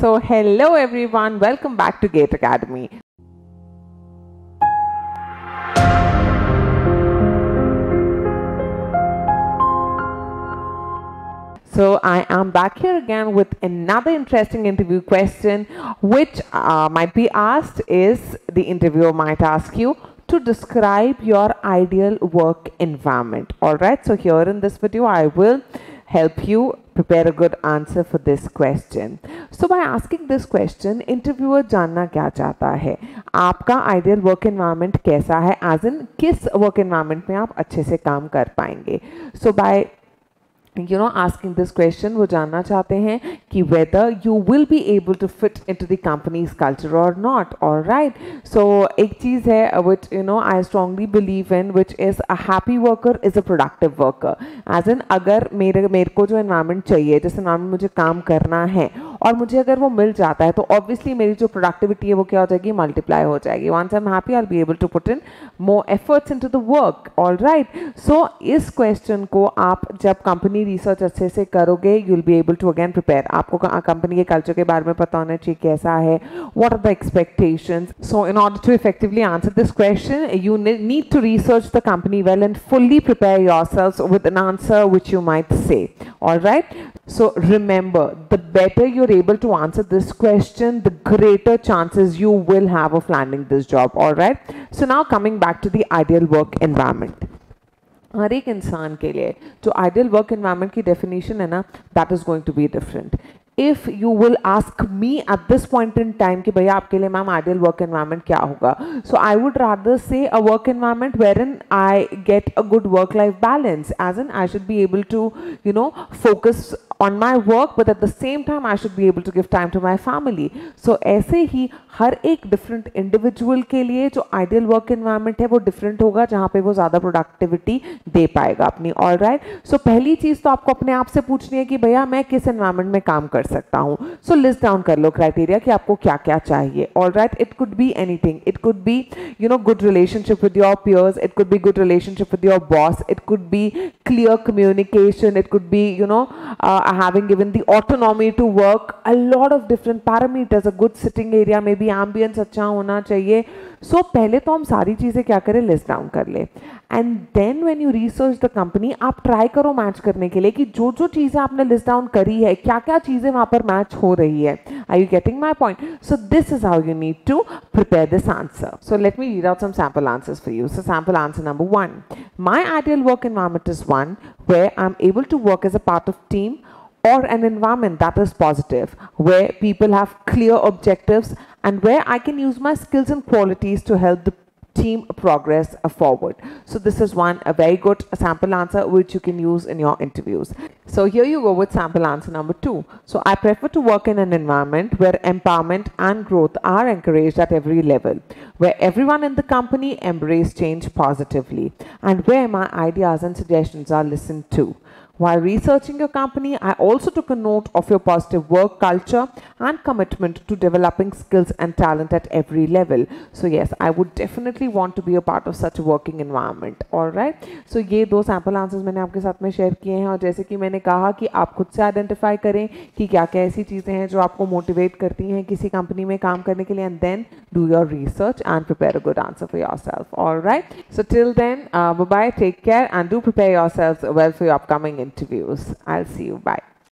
So, hello everyone, welcome back to Gate Academy. So I am back here again with another interesting interview question, which uh, might be asked is the interviewer might ask you to describe your ideal work environment. All right. So here in this video, I will help you prepare a good answer for this question. So by asking this question, interviewer जानना क्या चाहता है आपका ideal work environment कैसा है as in किस work environment में आप अच्छे से काम कर पाएँगे so by you know asking this question वो जानना चाहते हैं कि whether you will be able to fit into the company's culture or not all right so एक चीज़ है which you know I strongly believe in which is a happy worker is a productive worker as an अगर मेरे मेरे को जो environment चाहिए, जिस एनवायरमेंट मुझे काम करना है और मुझे अगर वो मिल जाता है तो ऑब्वियसली मेरी जो प्रोडक्टिविटी है वो क्या हो जाएगी? मल्टीप्लाई हो जाएगी। Once I am happy I be able to put in more efforts into the work all right so इस क्वेश्चन को आप जब कंपनी रिसर्च अच्छे से करोगे you will be able to again prepare आपको कंपनी के कल्चर के बारे में पता होना चाहिए कैसा है? What are the expectation so in order to effectively answer this question you need to research the company well and fully prepare yourselves with an answer which you might say. All right. so remember the better you're able to answer this question the greater chances you will have of landing this job all right so now coming back to the ideal work environment हर एक इंसान के लिए जो ideal work environment की definition है ना that is going to be different if you will ask me at this point in time कि भैया आपके लिए मैम आइडियल वर्क एनवायरनमेंट क्या होगा सो आई would rather say a work environment where in I get a good work life balance as an I should be able to you know focus on my work, but at the same time, I should be able to give time to my family. So, ऐसे ही हर एक different individual के लिए जो ideal work environment है, वो different होगा, जहाँ पे वो ज़्यादा प्रोडक्टिविटी दे पाएगा अपनी। ऑल राइट सो पहली चीज़ तो आपको अपने आप से पूछनी है कि भैया, मैं किस एनवायरनमेंट में काम कर सकता हूँ? सो लिस्ट डाउन कर लो क्राइटेरिया कि आपको क्या क्या चाहिए all right it could be anything it could be you know good relationship with your peers it could be good relationship with your boss it could be clear communication it could be you know having given the autonomy to work a lot of different parameters a good sitting area maybe ambience अच्छा होना चाहिए सो so, पहले तो हम सारी चीज़ें क्या करें लिस्ट डाउन कर ले and then when you research the company आप ट्राई करो मैच करने के लिए कि जो जो चीज़ें आपने लिस्ट डाउन करी है क्या क्या चीज़ें वहाँ पर मैच हो रही है आई you getting my point so this is how you need to prepare this answer so let me read out some sample answers for you so sample answer number one my ideal work environment is one where I'm able to work as a part of team or an environment that is positive, where people have clear objectives and where I can use my skills and qualities to help the team progress forward. So this is one, a very good sample answer which you can use in your interviews. So here you go with sample answer number two. So I prefer to work in an environment where empowerment and growth are encouraged at every level, where everyone in the company embrace change positively, and where my ideas and suggestions are listened to. While researching your company, I also took a note of your positive work culture and commitment to developing skills and talent at every level. So yes, I would definitely want to be a part of such a working environment. All right. So ये दो sample answers मैंने आपके साथ में share किए हैं और जैसे कि मैंने कहा कि आप खुद से identify करें कि क्या क्या ऐसी चीज़ें हैं जो आपको motivate करती हैं किसी company में काम करने के लिए and then do your research and prepare a good answer for yourself. All right. So till then, uh, bye bye. Take care and do prepare yourselves well for your upcoming interviews. I'll see you. Bye.